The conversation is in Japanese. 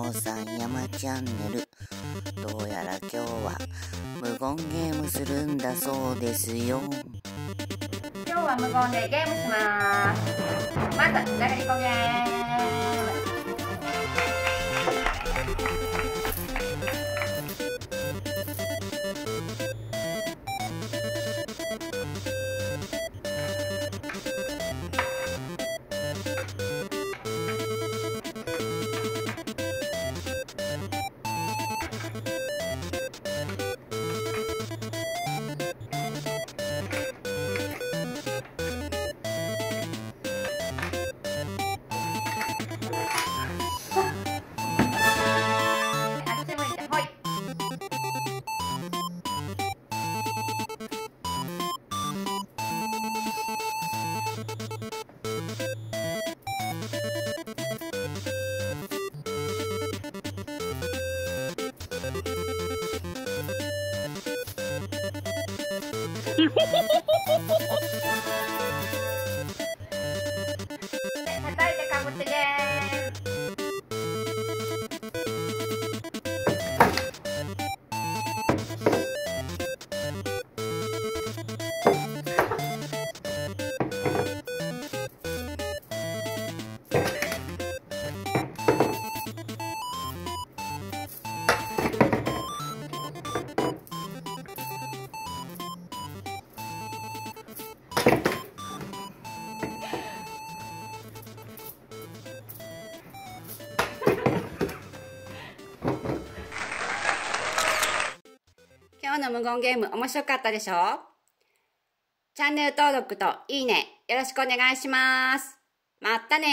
おさん山チャンネル。どうやら今日は無言ゲームするんだそうですよ。今日は無言でゲームします。まずじゃがりこゲ Woohoo! 今日の無言ゲーム面白かったでしょ？チャンネル登録といいねよろしくお願いします。またね